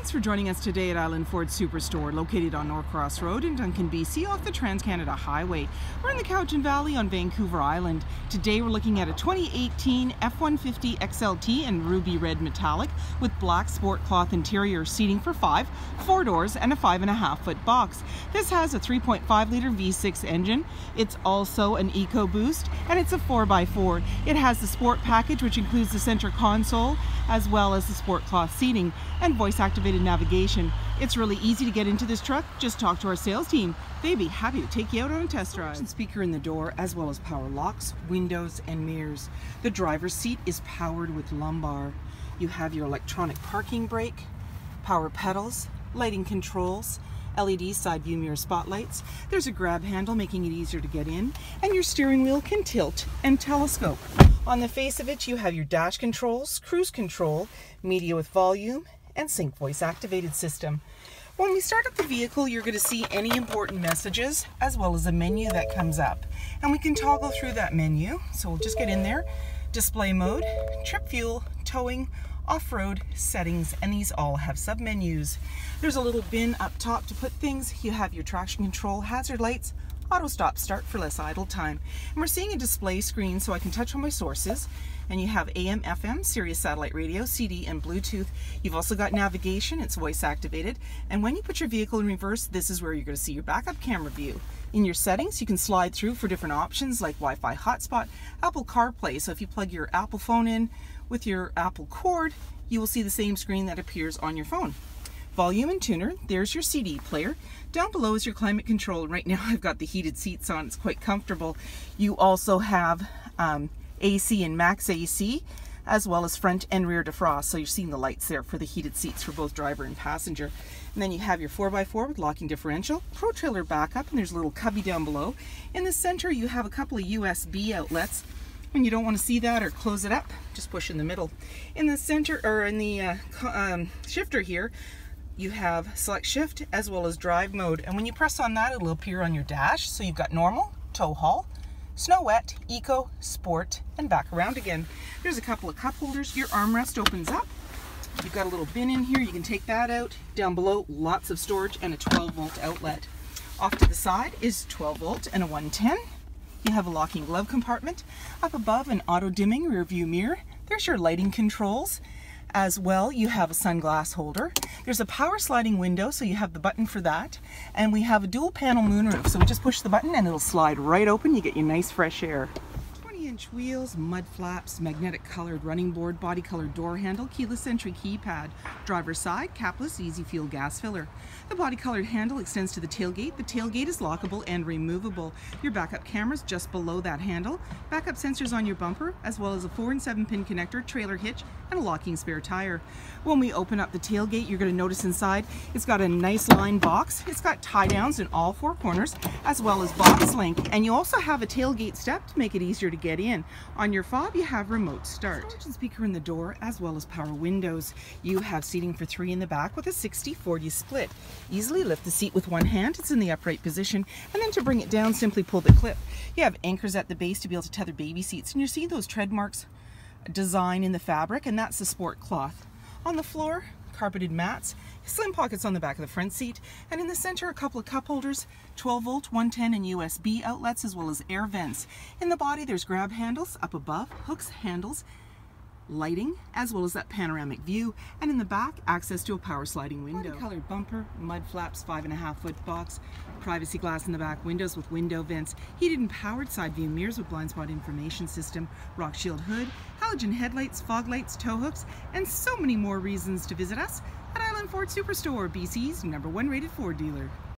Thanks for joining us today at Island Ford Superstore, located on Norcross Road in Duncan, BC, off the Trans-Canada Highway. We're in the Cowichan Valley on Vancouver Island. Today we're looking at a 2018 F-150 XLT in ruby red metallic with black sport cloth interior, seating for five, four doors, and a five and a half foot box. This has a 3.5 liter V6 engine. It's also an EcoBoost, and it's a 4x4. It has the sport package, which includes the center console, as well as the sport cloth seating and voice activated navigation. It's really easy to get into this truck. Just talk to our sales team. They'd be happy to take you out on a test drive. Speaker in the door as well as power locks, windows and mirrors. The driver's seat is powered with lumbar. You have your electronic parking brake, power pedals, lighting controls, LED side view mirror spotlights. There's a grab handle making it easier to get in and your steering wheel can tilt and telescope. On the face of it you have your dash controls, cruise control, media with volume, and sync voice activated system. When we start up the vehicle, you're going to see any important messages as well as a menu that comes up. And we can toggle through that menu. So we'll just get in there. Display mode, trip fuel, towing, off-road, settings, and these all have sub-menus. There's a little bin up top to put things. You have your traction control, hazard lights, auto stop start for less idle time. And we're seeing a display screen so I can touch on my sources and you have AM, FM, Sirius satellite radio, CD, and Bluetooth. You've also got navigation, it's voice activated. And when you put your vehicle in reverse, this is where you're going to see your backup camera view. In your settings, you can slide through for different options like Wi-Fi hotspot, Apple CarPlay. So if you plug your Apple phone in with your Apple cord, you will see the same screen that appears on your phone. Volume and tuner, there's your CD player. Down below is your climate control. Right now I've got the heated seats on, it's quite comfortable. You also have um, AC and max AC, as well as front and rear defrost. So you're seeing the lights there for the heated seats for both driver and passenger. And then you have your 4x4 with locking differential, Pro Trailer backup, and there's a little cubby down below. In the center, you have a couple of USB outlets. When you don't want to see that or close it up, just push in the middle. In the center, or in the uh, um, shifter here, you have select shift as well as drive mode. And when you press on that, it'll appear on your dash. So you've got normal, tow haul, Snow Wet, Eco, Sport, and back around again. There's a couple of cup holders. Your armrest opens up. You've got a little bin in here. You can take that out. Down below, lots of storage and a 12 volt outlet. Off to the side is 12 volt and a 110. You have a locking glove compartment. Up above, an auto dimming rear view mirror. There's your lighting controls. As well, you have a sunglass holder. There's a power sliding window, so you have the button for that. And we have a dual panel moonroof, so we just push the button and it'll slide right open. You get your nice fresh air inch wheels, mud flaps, magnetic colored running board, body colored door handle, keyless entry keypad, driver's side, capless, easy fuel gas filler. The body colored handle extends to the tailgate. The tailgate is lockable and removable. Your backup camera's just below that handle. Backup sensors on your bumper, as well as a 4 and 7 pin connector, trailer hitch, and a locking spare tire. When we open up the tailgate, you're going to notice inside it's got a nice line box. It's got tie downs in all four corners, as well as BoxLink. And you also have a tailgate step to make it easier to get in. On your fob, you have remote start. Storage and speaker in the door, as well as power windows. You have seating for three in the back with a 60-40 split. Easily lift the seat with one hand. It's in the upright position. And then to bring it down, simply pull the clip. You have anchors at the base to be able to tether baby seats. And you see those tread marks design in the fabric, and that's the sport cloth. On the floor, carpeted mats, slim pockets on the back of the front seat, and in the center a couple of cup holders, 12 volt, 110 and USB outlets as well as air vents. In the body there's grab handles up above, hooks, handles, lighting, as well as that panoramic view, and in the back, access to a power sliding window. colored bumper, mud flaps, five and a half foot box, privacy glass in the back, windows with window vents, heated and powered side view mirrors with blind spot information system, rock shield hood, halogen headlights, fog lights, tow hooks, and so many more reasons to visit us at Island Ford Superstore, BC's number one rated Ford dealer.